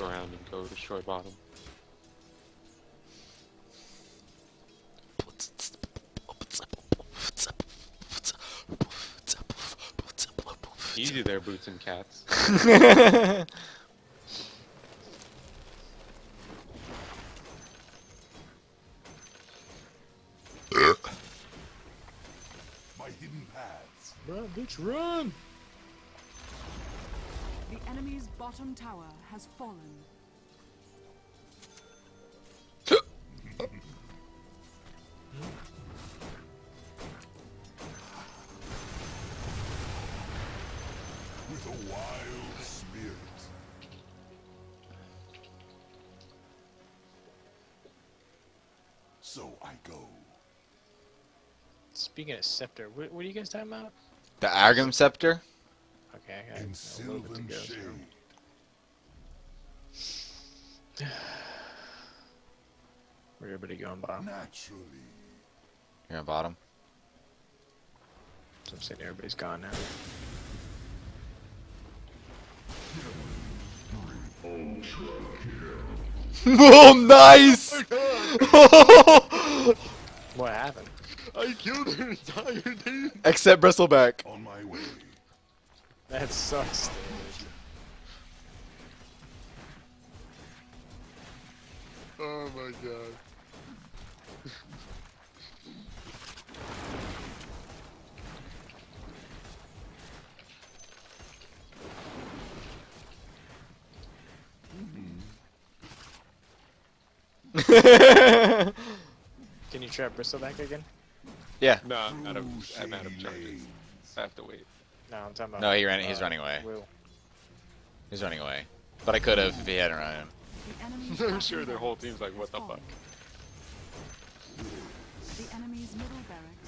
loop around and go destroy bottom. Easy there, boots and cats. My hidden paths. Run, bitch, run! The enemy's bottom tower has fallen. With a wild spirit. So I go. Speaking of scepter, what, what are you guys talking about? The Agam Scepter? Okay, I got In a little bit to sylvan go. shade. Where everybody going bottom? Naturally. You're on bottom. So I'm saying everybody's gone now. oh, nice! What happened? I killed her entire team! Except Bristleback. On my way. That sucks. Oh my god. Can you trap Bristleback again? yeah. No, I'm out of, I'm out of charges. I have to wait. No, I'm talking about. No, he ran. He's uh, running away. Will. He's running away. But I could have if he hadn't run. The I'm sure their whole team's like, what the fuck? The enemy's middle barracks